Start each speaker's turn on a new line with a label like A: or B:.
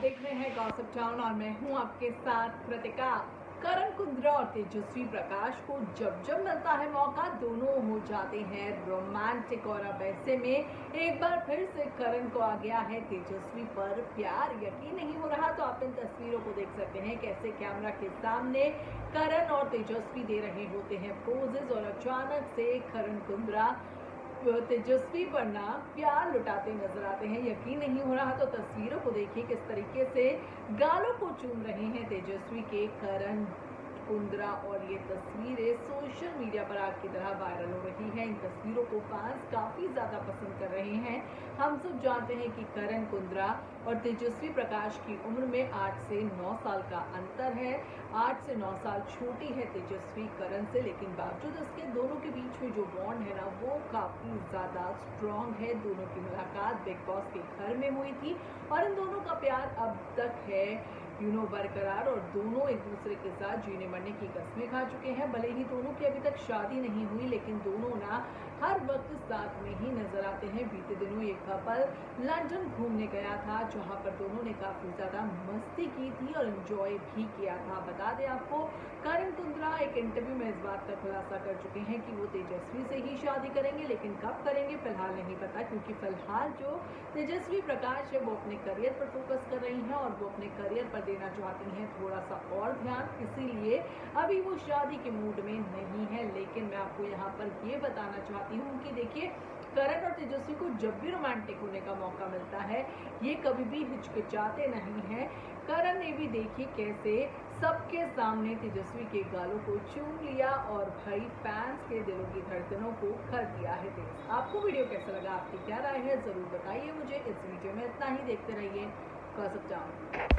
A: देख रहे हैं गॉसिप टाउन और मैं हूँ आपके साथ कृतिका। करण कुंद्रा और तेजस्वी प्रकाश को जब जब मिलता है मौका, दोनों हो जाते हैं रोमांटिक और अब ऐसे में एक बार फिर से करण को आ गया है तेजस्वी पर प्यार यकीन नहीं हो रहा। तो आप इन तस्वीरों को देख सकते हैं कैसे कैमरा के सामने करण और तेजस्वी दे रहे होते हैं पोजेज और अचानक से करण कुंद्रा तेजस्वी पर ना प्यार लुटाते नज़र आते हैं। यकीन नहीं हो रहा तो तस्वीरों को देखिए किस तरीके से गालों को चूम रहे हैं तेजस्वी के करण कुंद्रा और ये तस्वीरें सोशल मीडिया पर आग की तरह वायरल हो रही हैं। इन तस्वीरों को फैंस काफ़ी ज़्यादा पसंद कर रहे हैं। हम सब जानते हैं कि करण कुंद्रा और तेजस्वी प्रकाश की उम्र में आठ से नौ साल का अंतर है। आठ से नौ साल छोटी है तेजस्वी, करण से, लेकिन बावजूद इसके दोनों के बीच में जो बॉन्ड है ना, वो काफ़ी ज़्यादा स्ट्रॉन्ग है। दोनों की मुलाकात बिग बॉस के घर में हुई थी और इन दोनों का प्यार अब तक है यू नो बरकरार और दोनों एक दूसरे के साथ जीने मरने की कस्में खा चुके हैं। भले ही दोनों की अभी तक शादी नहीं हुई, लेकिन दोनों ना हर वक्त साथ में ही नज़र आते हैं। बीते दिनों ये कपल लंदन घूमने गया था, जहाँ पर दोनों ने काफ़ी ज़्यादा मस्ती की थी और एंजॉय भी किया था। बता दें आपको, करण कुंद्रा एक इंटरव्यू में इस बात का खुलासा कर चुके हैं कि वो तेजस्वी से ही शादी करेंगे, लेकिन कब करेंगे फ़िलहाल नहीं पता, क्योंकि फ़िलहाल जो तेजस्वी प्रकाश है, वो अपने करियर पर फोकस कर रही हैं और वो अपने करियर पर देना चाहती हैं। थोड़ा सा और ध्यान, इसीलिए अभी वो शादी के मूड में नहीं है। लेकिन मैं आपको यहाँ पर ये बताना चाहती हूँ कि देखिए, करण और तेजस्वी को जब भी रोमांटिक होने का मौका मिलता है, ये कभी भी हिचकिचाते नहीं हैं। करण ने भी देखी कैसे सबके सामने तेजस्वी के गालों को चूम लिया और भाई फैंस के दिलों की धड़कनों को कर दिया है तेज। आपको वीडियो कैसा लगा? आपकी क्या राय है? ज़रूर बताइए मुझे। इस वीडियो में इतना ही। देखते रहिए गॉसिप टाउन